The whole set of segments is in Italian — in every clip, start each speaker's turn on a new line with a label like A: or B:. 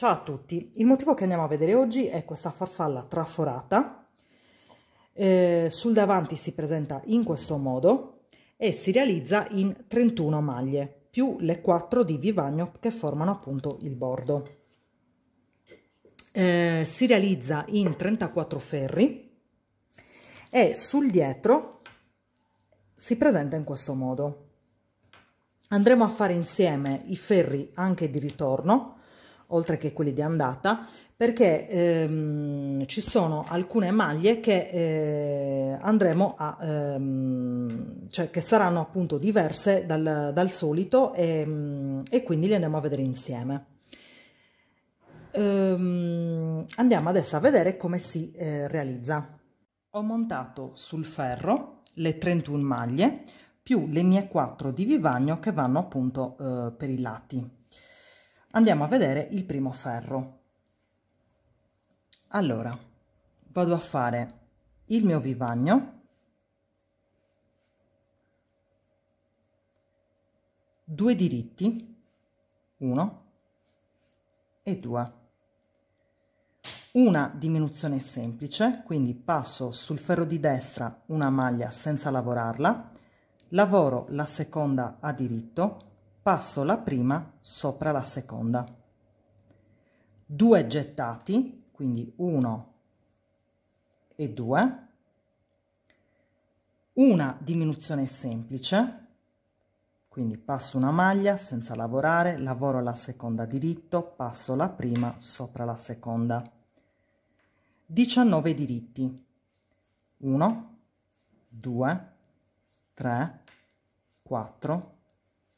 A: Ciao a tutti, il motivo che andiamo a vedere oggi è questa farfalla traforata. Eh, sul davanti si presenta in questo modo e si realizza in 31 maglie più le 4 di vivagno che formano appunto il bordo. Eh, si realizza in 34 ferri e sul dietro si presenta in questo modo. Andremo a fare insieme i ferri anche di ritorno oltre che quelli di andata, perché ehm, ci sono alcune maglie che eh, andremo a, ehm, cioè che saranno appunto diverse dal, dal solito e, e, quindi le andiamo a vedere insieme. Ehm, andiamo adesso a vedere come si eh, realizza. Ho montato sul ferro le 31 maglie più le mie 4 di vivagno che vanno appunto eh, per i lati andiamo a vedere il primo ferro allora vado a fare il mio vivagno 2 diritti 1 e 2 una diminuzione semplice quindi passo sul ferro di destra una maglia senza lavorarla lavoro la seconda a diritto passo la prima sopra la seconda due gettati quindi 1 e 2 una diminuzione semplice quindi passo una maglia senza lavorare lavoro la seconda diritto passo la prima sopra la seconda 19 diritti 1 2 3 4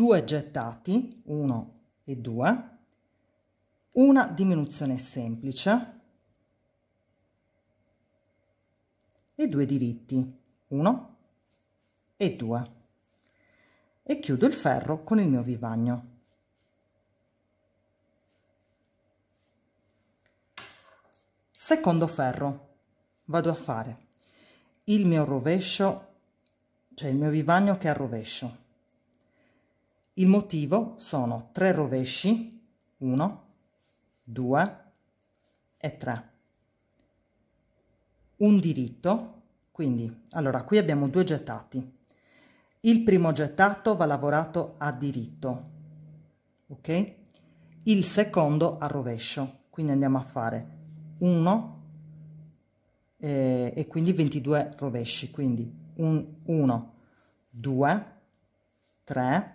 A: 2 gettati, 1 e 2, una diminuzione semplice e due diritti, 1 e 2. E chiudo il ferro con il mio vivagno. Secondo ferro, vado a fare il mio rovescio, cioè il mio vivagno che è a rovescio, il motivo sono tre rovesci, 1, 2 e 3. Un diritto, quindi, allora qui abbiamo due gettati. Il primo gettato va lavorato a diritto, ok? Il secondo a rovescio, quindi andiamo a fare 1 eh, e quindi 22 rovesci, quindi 1, 2, 3,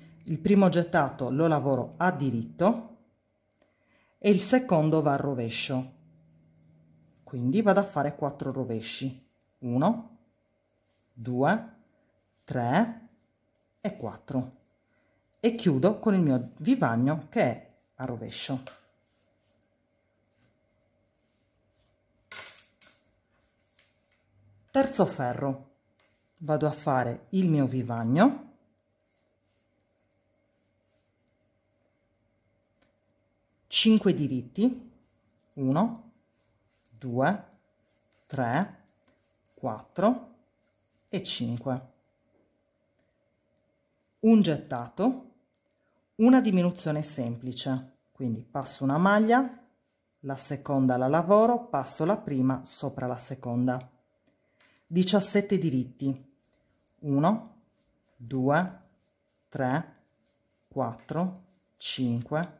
A: il primo gettato lo lavoro a diritto e il secondo va a rovescio quindi vado a fare quattro rovesci 1 2 3 e 4 e chiudo con il mio vivagno che è a rovescio terzo ferro vado a fare il mio vivagno 5 diritti 1 2 3 4 e 5 un gettato una diminuzione semplice quindi passo una maglia la seconda la lavoro passo la prima sopra la seconda 17 diritti 1 2 3 4 5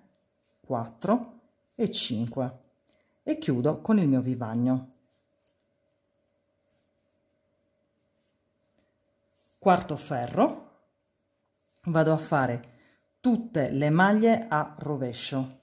A: 4 e 5 e chiudo con il mio vivagno. Quarto ferro, vado a fare tutte le maglie a rovescio.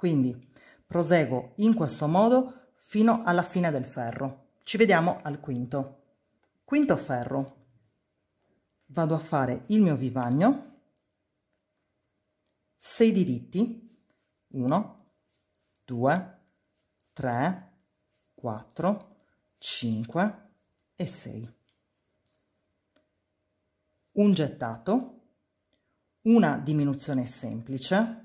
A: Quindi proseguo in questo modo fino alla fine del ferro. Ci vediamo al quinto. Quinto ferro. Vado a fare il mio vivagno, 6 diritti, 1, 2, 3, 4, 5 e 6. Un gettato, una diminuzione semplice,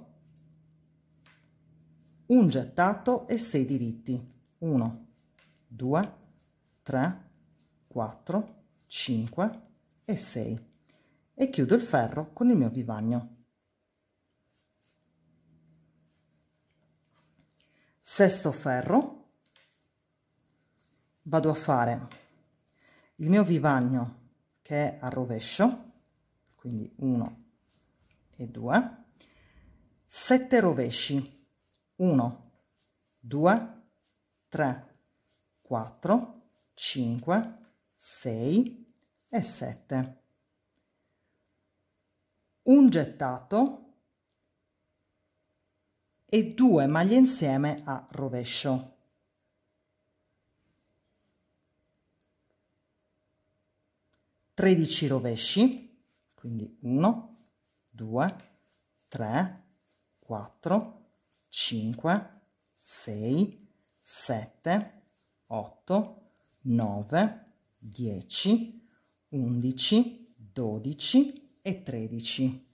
A: un gettato e 6 diritti 1 2 3 4 5 e 6 e chiudo il ferro con il mio vivagno sesto ferro vado a fare il mio vivagno che è a rovescio quindi 1 e 2 7 rovesci 1, 2, 3, 4, 5, 6 e 7. Un gettato e due maglie insieme a rovescio. Tredici rovesci, quindi 1, 2, 3, 4, 5, 6, 7, 8, 9, 10, 11, 12 e 13.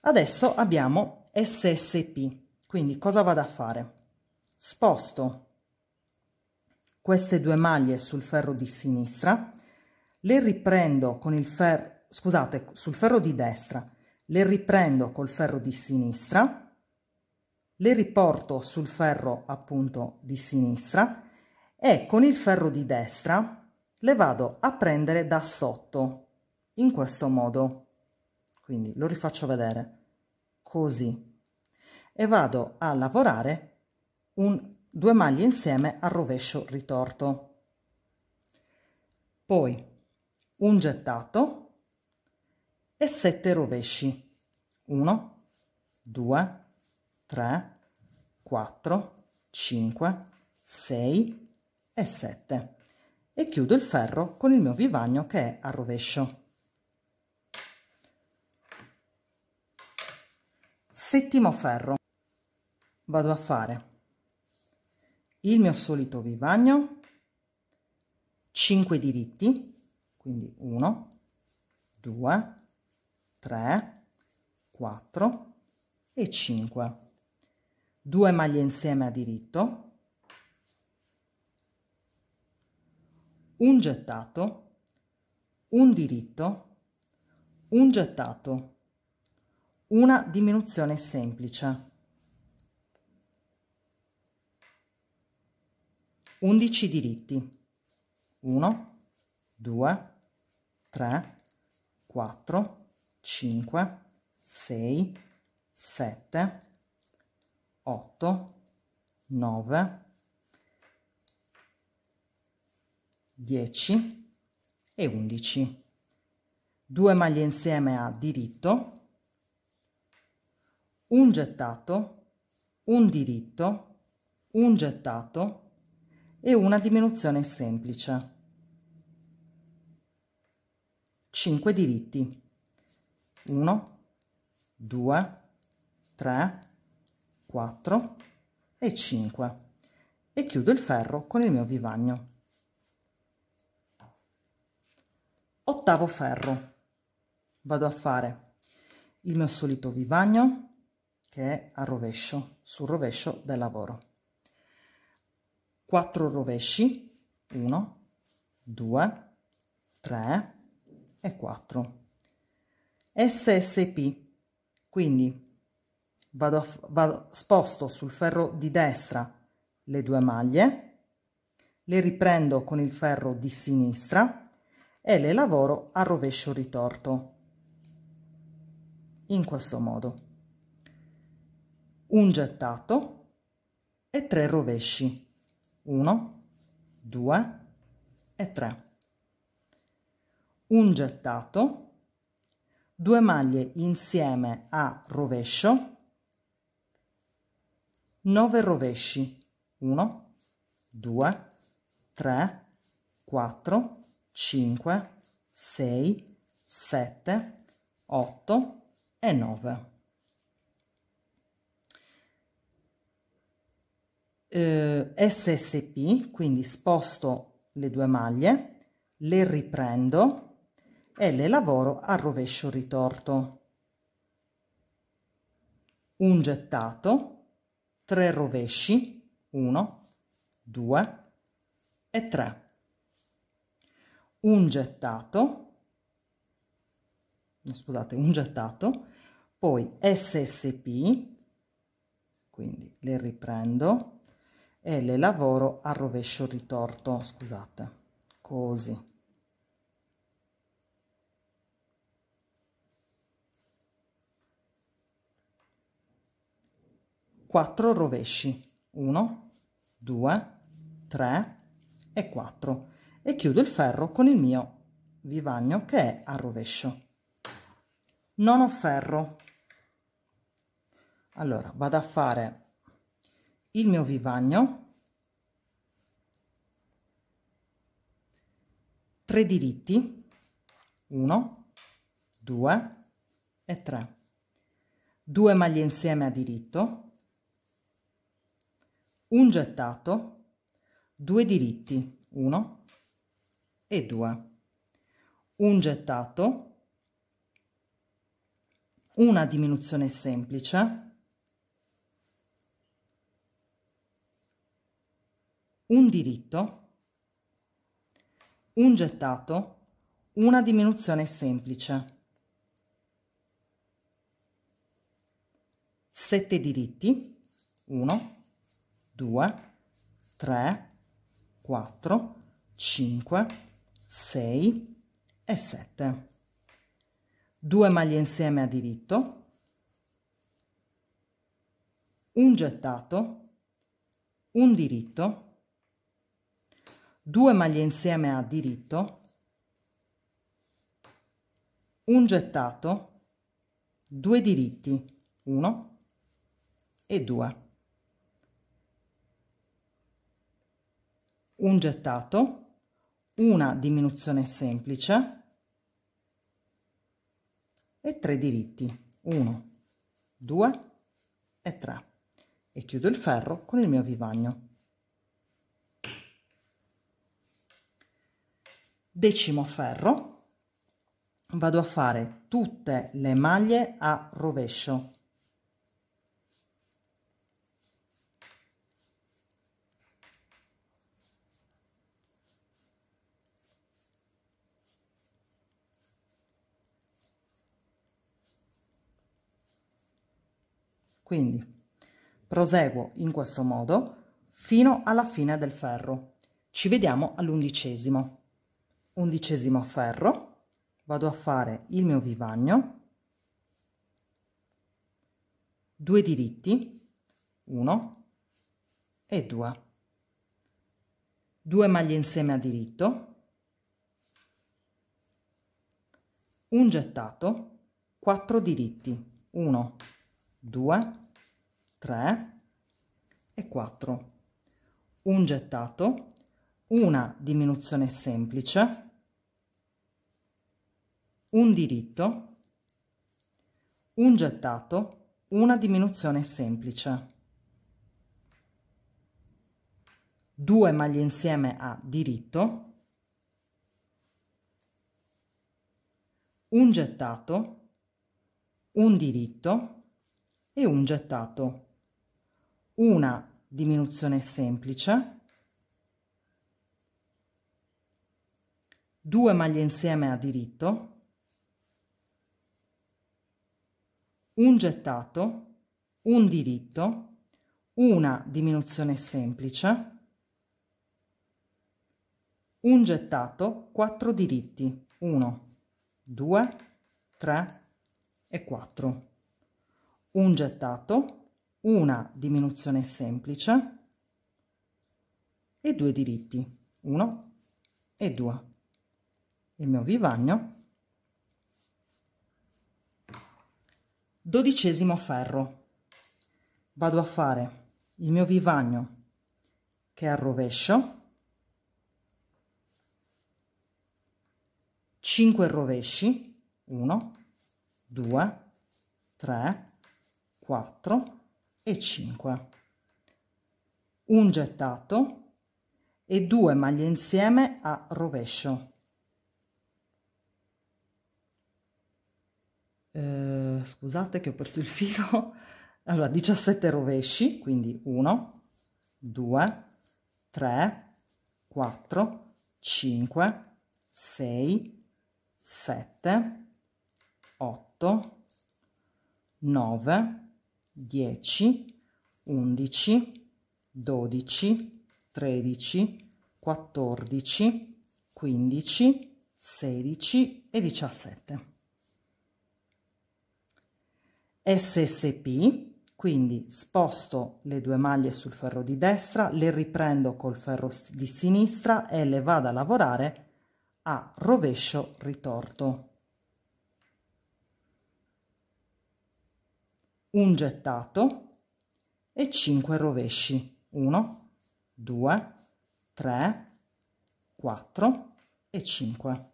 A: Adesso abbiamo SSP, quindi cosa vado a fare? Sposto queste due maglie sul ferro di sinistra, le riprendo con il ferro, scusate, sul ferro di destra, le riprendo col ferro di sinistra, le riporto sul ferro appunto di sinistra e con il ferro di destra le vado a prendere da sotto, in questo modo. Quindi lo rifaccio vedere, così. E vado a lavorare un, due maglie insieme al rovescio ritorto. Poi un gettato e 7 rovesci 1 2 3 4 5 6 e 7 e chiudo il ferro con il mio vivagno che è a rovescio settimo ferro vado a fare il mio solito vivagno 5 diritti quindi 1 2 3, 4 e 5. 2 maglie insieme a diritto, un gettato, un diritto, un gettato, una diminuzione semplice. 11 diritti. 1, 2, 3, 4, 5, 6, 7, 8, 9, 10 e 11. 2 maglie insieme a diritto, un gettato, un diritto, un gettato e una diminuzione semplice. 5 diritti. 1, 2, 3, 4 e 5 e chiudo il ferro con il mio vivagno. Ottavo ferro. Vado a fare il mio solito vivagno che è a rovescio, sul rovescio del lavoro. 4 rovesci, 1, 2, 3 e 4 SSP. Quindi vado, a, vado, sposto sul ferro di destra le due maglie, le riprendo con il ferro di sinistra e le lavoro a rovescio ritorto. In questo modo. Un gettato e tre rovesci. Uno, due e tre. Un gettato due maglie insieme a rovescio 9 rovesci 1 2 3 4 5 6 7 8 e 9 eh, SSP quindi sposto le due maglie le riprendo e le lavoro a rovescio ritorto. Un gettato, 3 rovesci, 1, 2 e 3. Un gettato, scusate, un gettato, poi SSP, quindi le riprendo e le lavoro a rovescio ritorto, scusate, così. 4 rovesci 1 2 3 e 4 e chiudo il ferro con il mio vivagno che è a rovescio non ho ferro allora vado a fare il mio vivagno 3 diritti 1 2 e 3 2 maglie insieme a diritto un gettato, due diritti, uno e due, un gettato, una diminuzione semplice, un diritto, un gettato, una diminuzione semplice. sette diritti, uno, 2, 3, 4, 5, 6 e 7. 2 maglie insieme a diritto, un gettato, un diritto, 2 maglie insieme a diritto, un gettato, due diritti, 1 e 2. un gettato, una diminuzione semplice e tre diritti, 1, 2 e 3 e chiudo il ferro con il mio vivagno. Decimo ferro, vado a fare tutte le maglie a rovescio, Quindi proseguo in questo modo fino alla fine del ferro. Ci vediamo all'undicesimo. Undicesimo ferro, vado a fare il mio vivagno, due diritti, 1 e 2, due maglie insieme a diritto, un gettato, 4 diritti, 1, 2, 3 e 4. Un gettato, una diminuzione semplice, un diritto, un gettato, una diminuzione semplice. Due maglie insieme a diritto, un gettato, un diritto, e un gettato una diminuzione semplice due maglie insieme a diritto un gettato un diritto una diminuzione semplice un gettato quattro diritti 1 2 3 e 4 un gettato, una diminuzione semplice e due diritti, uno e due. Il mio vivagno. Dodicesimo ferro. Vado a fare il mio vivagno che è al rovescio, 5 rovesci, 1, 2, 3, 4 e 5 un gettato e due maglie insieme a rovescio eh, scusate che ho perso il filo allora 17 rovesci quindi 1 2 3 4 5 6 7 8 9 10, 11, 12, 13, 14, 15, 16 e 17. SSP, quindi sposto le due maglie sul ferro di destra, le riprendo col ferro di sinistra e le vado a lavorare a rovescio ritorto. un gettato e 5 rovesci 1 2 3 4 e 5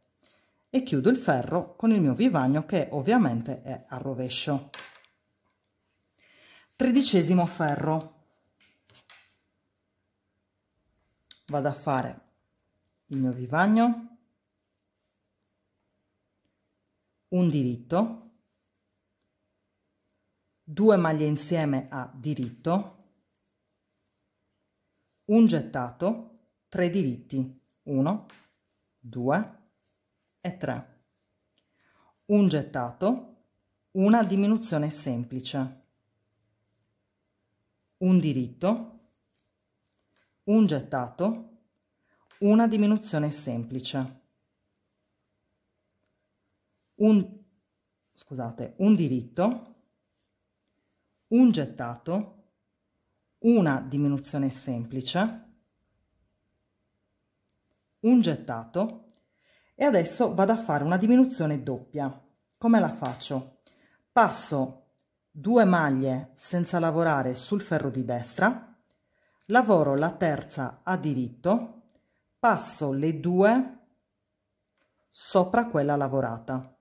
A: e chiudo il ferro con il mio vivagno che ovviamente è a rovescio tredicesimo ferro vado a fare il mio vivagno un diritto 2 maglie insieme a diritto, un gettato, 3 diritti, 1, 2 e 3, un gettato, una diminuzione semplice, un diritto, un gettato, una diminuzione semplice, un, scusate, un diritto, un gettato, una diminuzione semplice, un gettato e adesso vado a fare una diminuzione doppia. Come la faccio? Passo due maglie senza lavorare sul ferro di destra, lavoro la terza a diritto, passo le due sopra quella lavorata,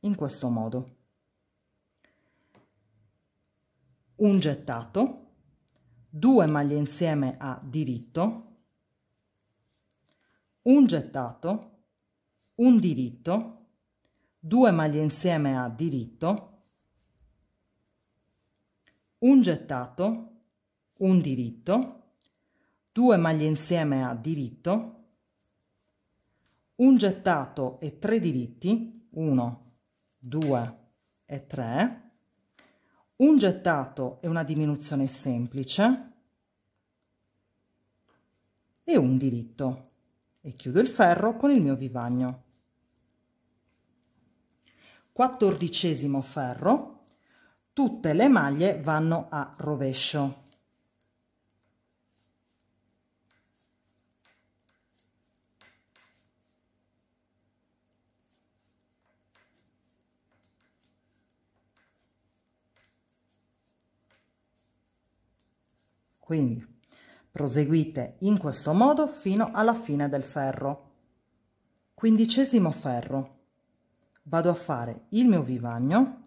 A: in questo modo. un gettato, 2 maglie insieme a diritto, un gettato, un diritto, 2 maglie insieme a diritto, un gettato, un diritto, 2 maglie insieme a diritto, un gettato e tre diritti, 1, 2 e 3, un gettato e una diminuzione semplice e un diritto e chiudo il ferro con il mio vivagno quattordicesimo ferro tutte le maglie vanno a rovescio Quindi proseguite in questo modo fino alla fine del ferro. Quindicesimo ferro. Vado a fare il mio vivagno,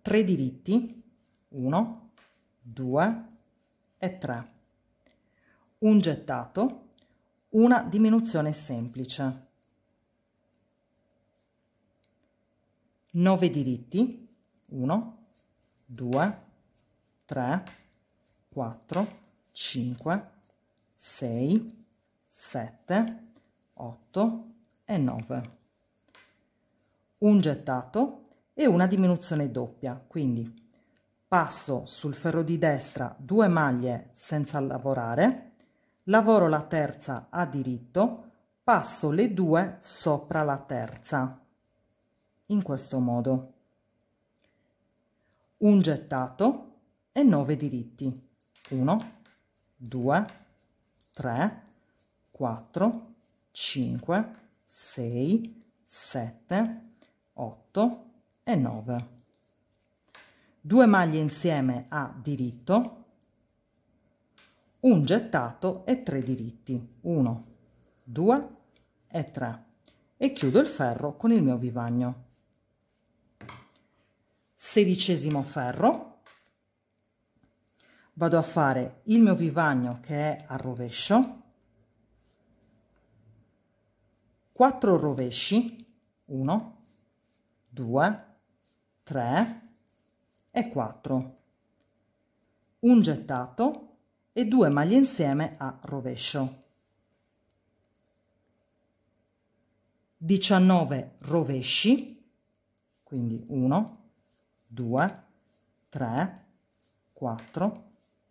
A: 3 diritti, 1, 2 e 3. Un gettato, una diminuzione semplice. 9 diritti, 1, 2, 3 4, 5, 6, 7, 8 e 9. Un gettato e una diminuzione doppia, quindi passo sul ferro di destra due maglie senza lavorare, lavoro la terza a diritto, passo le due sopra la terza, in questo modo. Un gettato e 9 diritti. 1, 2, 3, 4, 5, 6, 7, 8 e 9. Due maglie insieme a diritto, un gettato e tre diritti, 1, 2 e 3 e chiudo il ferro con il mio vivagno. Sedicesimo ferro, vado a fare il mio vivagno che è a rovescio 4 rovesci 1 2 3 e 4 un gettato e due maglie insieme a rovescio 19 rovesci quindi 1 2 3 4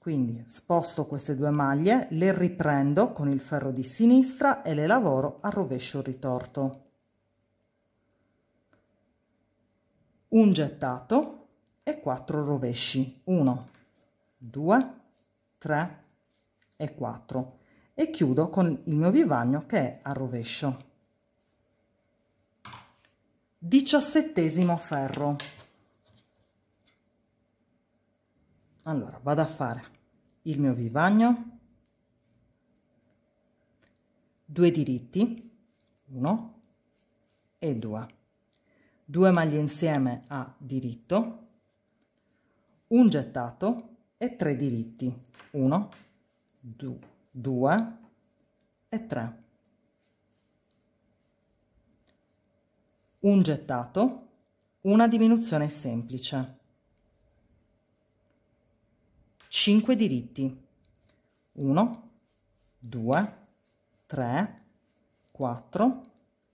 A: quindi sposto queste due maglie le riprendo con il ferro di sinistra e le lavoro a rovescio ritorto un gettato e 4 rovesci 1 2 3 e 4 e chiudo con il mio vivagno che è a rovescio diciassettesimo ferro allora vado a fare il mio vivagno due diritti uno e due, due maglie insieme a diritto un gettato e tre diritti 1 due e tre, un gettato una diminuzione semplice 5 diritti 1 2 3 4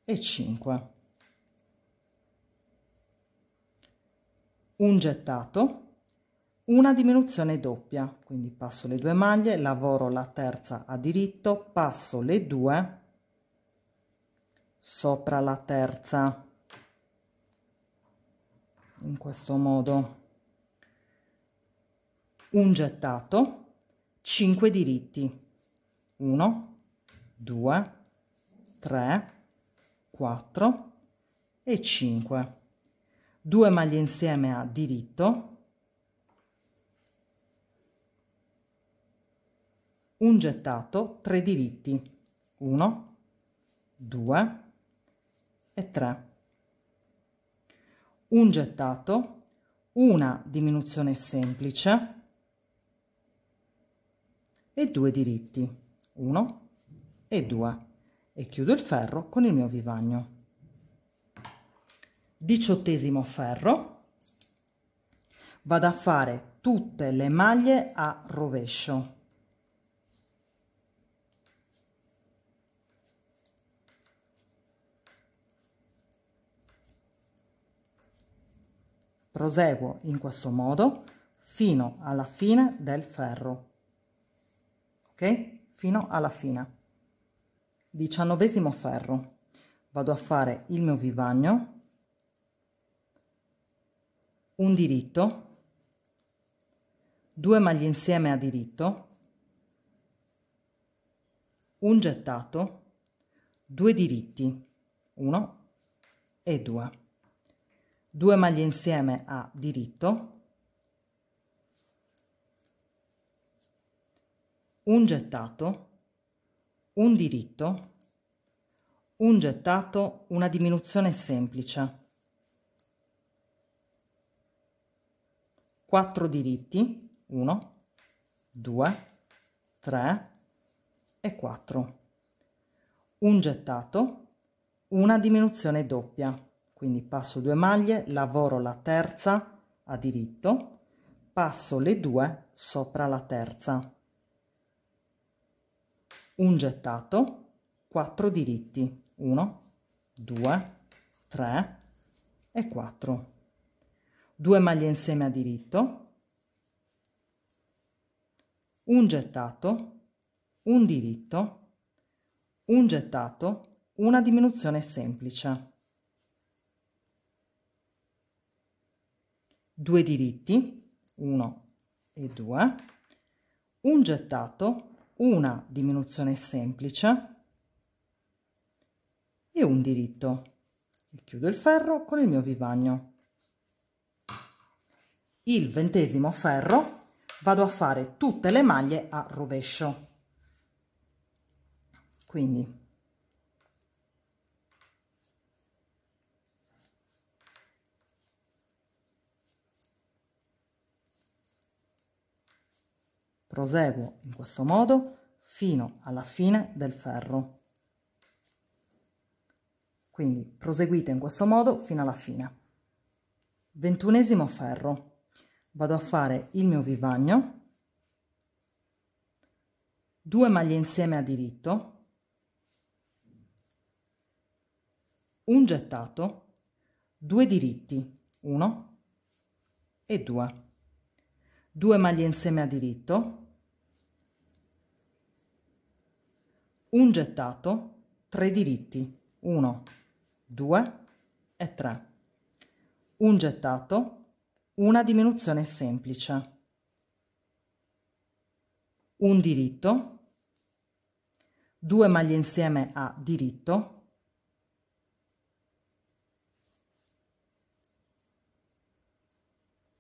A: e 5 un gettato una diminuzione doppia quindi passo le due maglie lavoro la terza a diritto passo le due sopra la terza in questo modo un gettato, 5 diritti, 1, 2, 3, 4 e 5, 2 maglie insieme a diritto, un gettato, 3 diritti, 1, 2 e 3, un gettato, una diminuzione semplice, e due diritti uno e due, e chiudo il ferro con il mio vivagno diciottesimo ferro vado a fare tutte le maglie a rovescio proseguo in questo modo fino alla fine del ferro ok? Fino alla fine. Diciannovesimo ferro. Vado a fare il mio vivagno, un diritto, due maglie insieme a diritto, un gettato, due diritti, uno e due. due maglie insieme a diritto, un gettato, un diritto, un gettato, una diminuzione semplice, 4 diritti, 1, 2, 3 e 4, un gettato, una diminuzione doppia, quindi passo due maglie, lavoro la terza a diritto, passo le due sopra la terza un gettato, quattro diritti, 1, 2, 3 e 4. 2 maglie insieme a diritto, un gettato, un diritto, un gettato, una diminuzione semplice. 2 diritti, 1 e 2, un gettato, una diminuzione semplice e un diritto. Chiudo il ferro con il mio vivagno. Il ventesimo ferro vado a fare tutte le maglie a rovescio. Quindi proseguo in questo modo fino alla fine del ferro quindi proseguite in questo modo fino alla fine ventunesimo ferro vado a fare il mio vivagno due maglie insieme a diritto un gettato due diritti 1 e 2 2 maglie insieme a diritto un gettato, tre diritti, 1, 2 e 3. Un gettato, una diminuzione semplice, un diritto, due maglie insieme a diritto,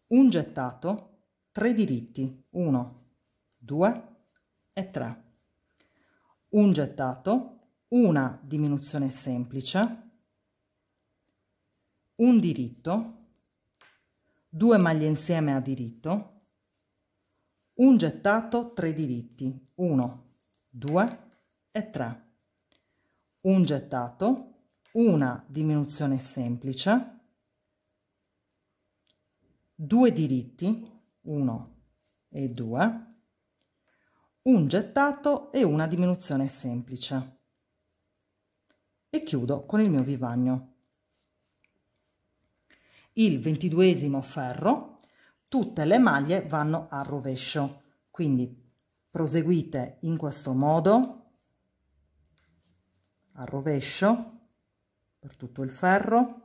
A: un gettato, tre diritti, 1, 2 e 3 un gettato, una diminuzione semplice, un diritto, due maglie insieme a diritto, un gettato, tre diritti, 1, 2 e 3, un gettato, una diminuzione semplice, due diritti, 1 e 2, un gettato e una diminuzione semplice. E chiudo con il mio vivagno. Il ventiduesimo ferro, tutte le maglie vanno a rovescio, quindi proseguite in questo modo, al rovescio, per tutto il ferro,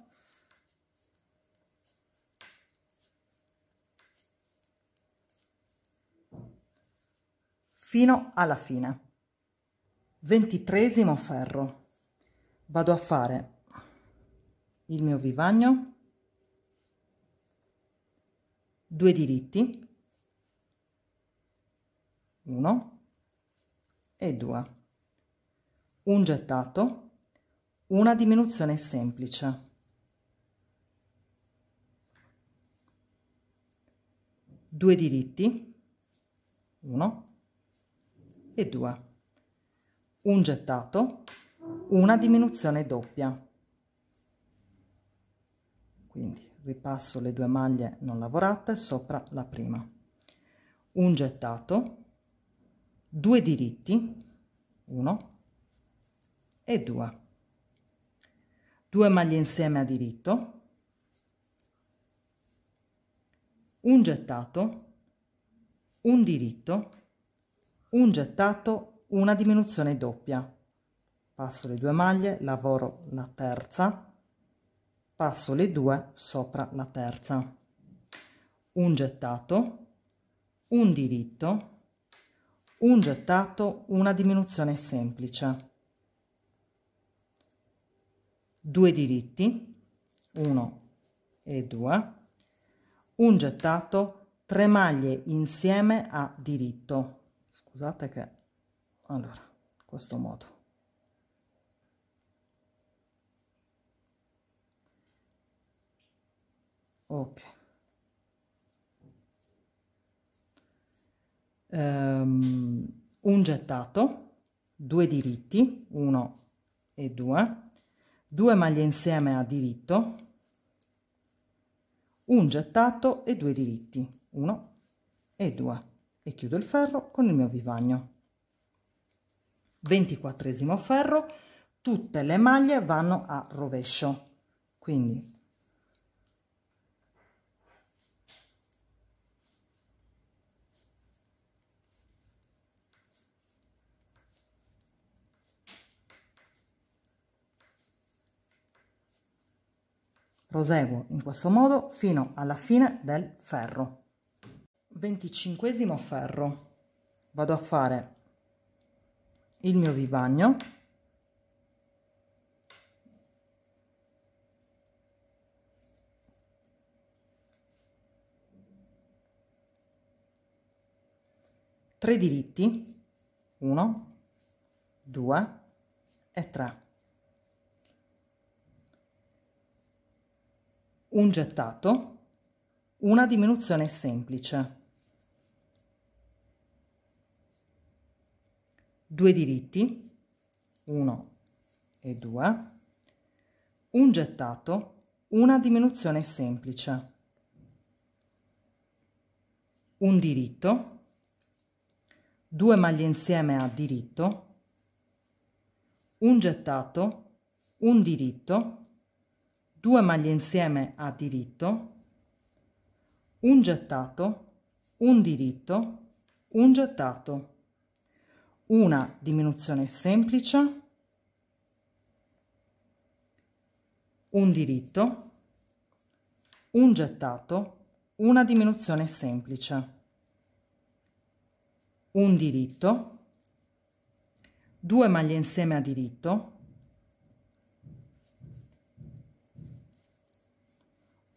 A: fino alla fine. Ventitresimo ferro. Vado a fare il mio vivagno, due diritti, uno e due, un gettato, una diminuzione semplice. Due diritti, uno e 2 un gettato una diminuzione doppia quindi ripasso le due maglie non lavorate sopra la prima un gettato due diritti 1 e 2 Due maglie insieme a diritto un gettato un diritto un gettato, una diminuzione doppia. Passo le due maglie, lavoro la terza, passo le due sopra la terza. Un gettato, un diritto, un gettato, una diminuzione semplice. Due diritti, uno e due. un gettato, tre maglie insieme a diritto scusate che allora questo modo ok um, un gettato due diritti uno e due due maglie insieme a diritto un gettato e due diritti uno e due e chiudo il ferro con il mio vivagno 24 ferro tutte le maglie vanno a rovescio quindi proseguo in questo modo fino alla fine del ferro 25 ferro vado a fare il mio vivagno tre diritti 1 2 e 3 un gettato una diminuzione semplice due diritti, 1 e 2, un gettato, una diminuzione semplice, un diritto, due maglie insieme a diritto, un gettato, un diritto, due maglie insieme a diritto, un gettato, un diritto, un gettato una diminuzione semplice, un diritto, un gettato, una diminuzione semplice, un diritto, due maglie insieme a diritto,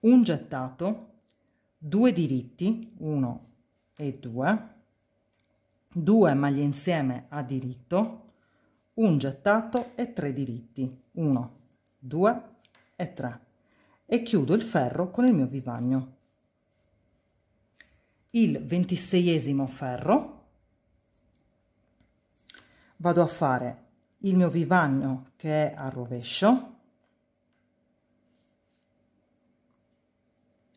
A: un gettato, due diritti, uno e due, 2 maglie insieme a diritto, un gettato e 3 diritti, 1, 2 e 3 e chiudo il ferro con il mio vivagno. Il ventiseiesimo ferro vado a fare il mio vivagno che è a rovescio,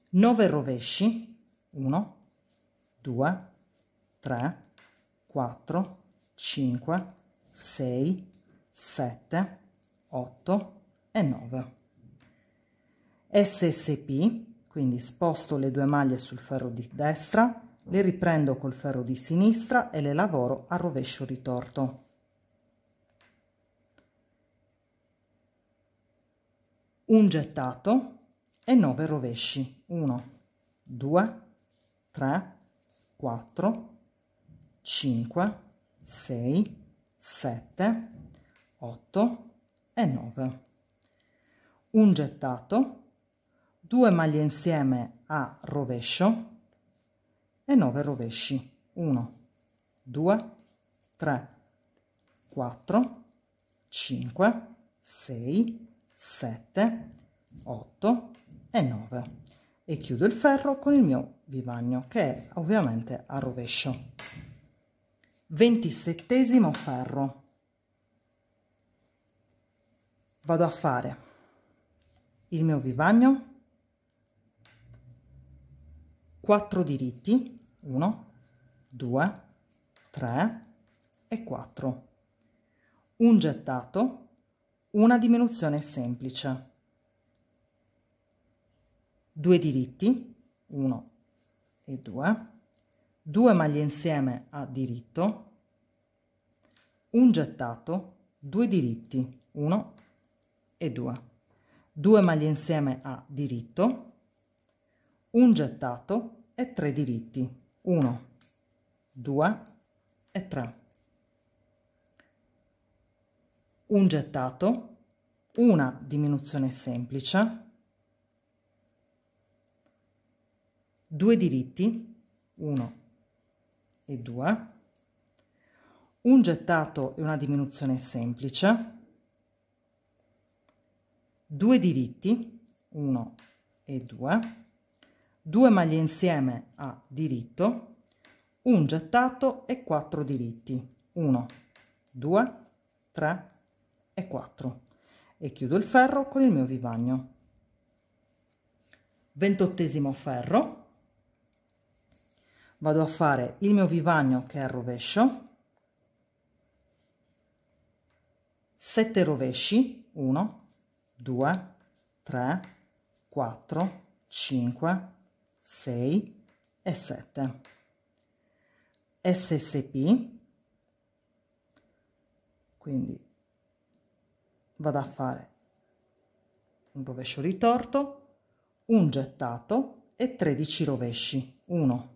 A: 9 rovesci, 1, 2, 3, 4, 5, 6, 7, 8 e 9. SSP, quindi sposto le due maglie sul ferro di destra, le riprendo col ferro di sinistra e le lavoro a rovescio ritorto. Un gettato e 9 rovesci. 1, 2, 3, 4, 5, 6, 7, 8 e 9. Un gettato, due maglie insieme a rovescio e 9 rovesci. 1, 2, 3, 4, 5, 6, 7, 8 e 9 e chiudo il ferro con il mio vivagno che è ovviamente a rovescio. 27 ferro vado a fare il mio vivagno 4 diritti 1 2 3 e 4 un gettato una diminuzione semplice 2 diritti 1 e 2 2 maglie insieme a diritto, un gettato, due diritti, 1 e 2, 2 maglie insieme a diritto, un gettato e 3 diritti, 1, 2 e 3, un gettato, una diminuzione semplice, 2 diritti, 1 e 3 e 2, un gettato e una diminuzione semplice, due diritti, 1 e 2, due maglie insieme a diritto, un gettato e 4 diritti, 1, 2, 3 e 4 e chiudo il ferro con il mio vivagno ventottesimo ferro vado a fare il mio vivagno che è al rovescio 7 rovesci 1 2 3 4 5 6 e 7 ssp quindi vado a fare un rovescio ritorto un gettato e 13 rovesci 1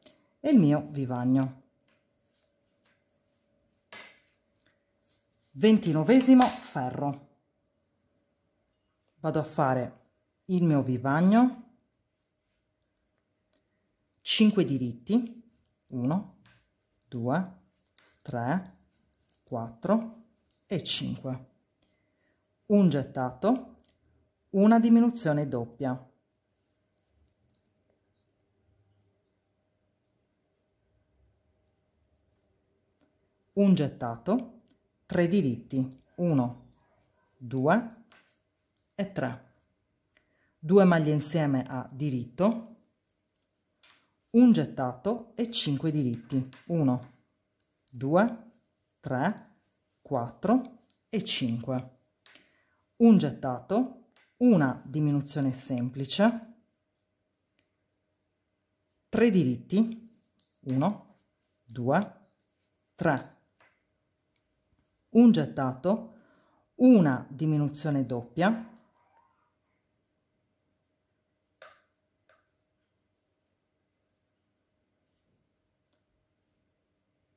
A: e il mio vivagno. Ventinovesimo ferro. Vado a fare il mio vivagno, 5 diritti, 1, 2, 3, 4 e 5. Un gettato, una diminuzione doppia. un gettato, 3 diritti, 1, 2 e 3, 2 maglie insieme a diritto, un gettato e 5 diritti, 1, 2, 3, 4 e 5, un gettato, una diminuzione semplice, 3 diritti, 1, 2, 3, un gettato, una diminuzione doppia,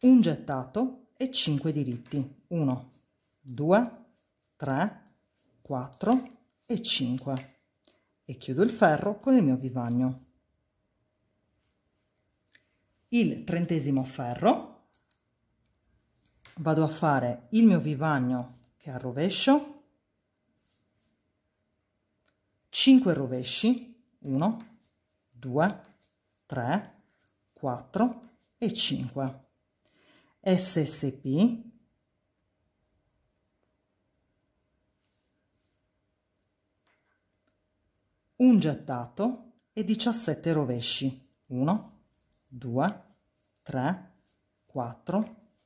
A: un gettato e 5 diritti 1 2 3 4 e 5 e chiudo il ferro con il mio vivagno il trentesimo ferro vado a fare il mio vivagno che è al rovescio 5 rovesci 1 2 3 4 e 5 ssp un gettato e 17 rovesci 1 2 3 4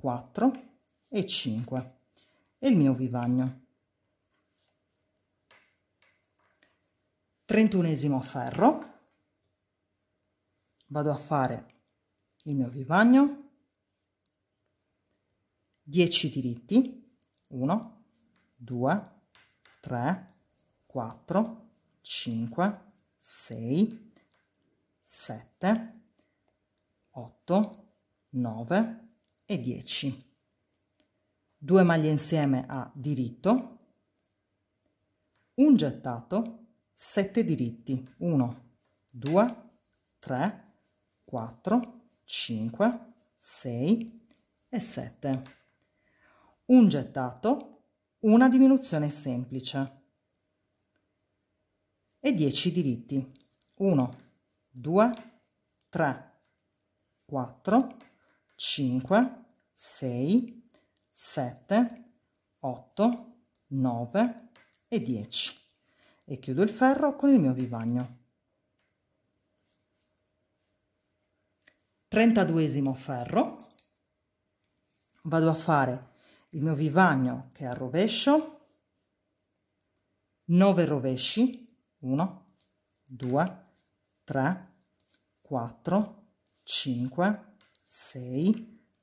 A: 4 e 5 e il mio vivagno. Trentunesimo ferro, vado a fare il mio vivagno, 10 diritti, 1, 2, 3, 4, 5, 6, 7, 8, 9, e 10 2 maglie insieme a diritto un gettato 7 diritti 1 2 3 4 5 6 e 7 un gettato una diminuzione semplice e 10 diritti 1 2 3 4 5 6, 7, 8, 9 e 10 e chiudo il ferro con il mio vivagno. 32 ferro, vado a fare il mio vivagno che è al rovescio, 9 rovesci, 1, 2, 3, 4, 5, 6,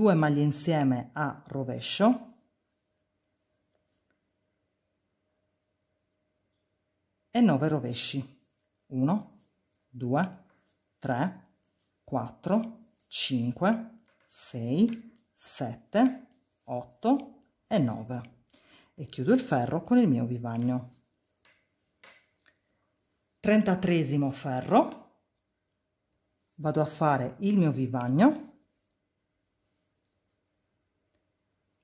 A: 2 maglie insieme a rovescio e 9 rovesci 1 2 3 4 5 6 7 8 e 9 e chiudo il ferro con il mio vivagno 33 ferro vado a fare il mio vivagno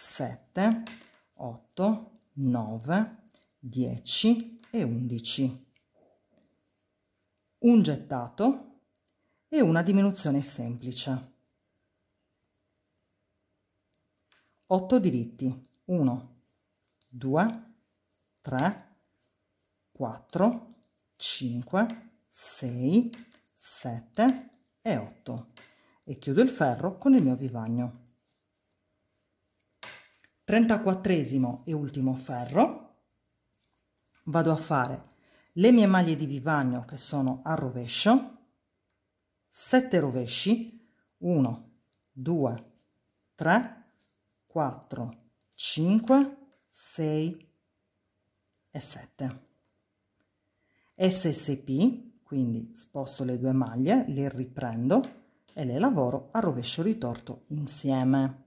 A: 7, 8, 9, 10 e 11. Un gettato e una diminuzione semplice. 8 diritti. 1, 2, 3, 4, 5, 6, 7 e 8. E chiudo il ferro con il mio vivagno. 34 e ultimo ferro, vado a fare le mie maglie di vivagno che sono a rovescio, 7 rovesci, 1, 2, 3, 4, 5, 6 e 7. SSP, quindi sposto le due maglie, le riprendo e le lavoro a rovescio ritorto insieme.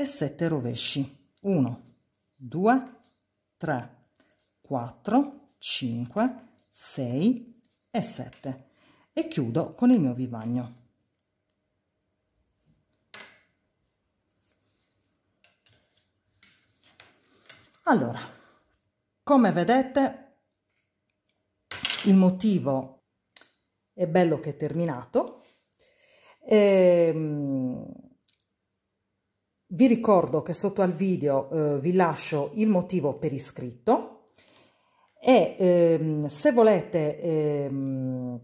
A: e 7 rovesci 1 2 3 4 5 6 e 7 e chiudo con il mio vivagno allora come vedete il motivo è bello che è terminato ehm vi ricordo che sotto al video eh, vi lascio il motivo per iscritto e ehm, se volete ehm,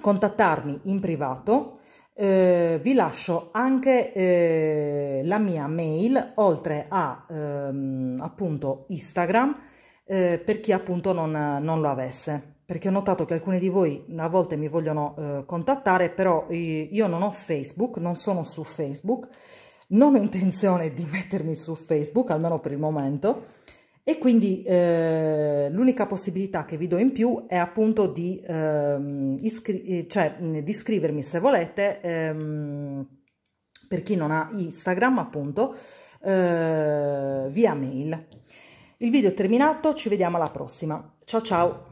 A: contattarmi in privato eh, vi lascio anche eh, la mia mail oltre a ehm, appunto Instagram eh, per chi appunto non, non, lo avesse perché ho notato che alcuni di voi a volte mi vogliono eh, contattare però eh, io non ho Facebook, non sono su Facebook non ho intenzione di mettermi su Facebook, almeno per il momento, e quindi eh, l'unica possibilità che vi do in più è appunto di, ehm, eh, cioè, di iscrivermi se volete, ehm, per chi non ha Instagram appunto, eh, via mail. Il video è terminato, ci vediamo alla prossima. Ciao ciao!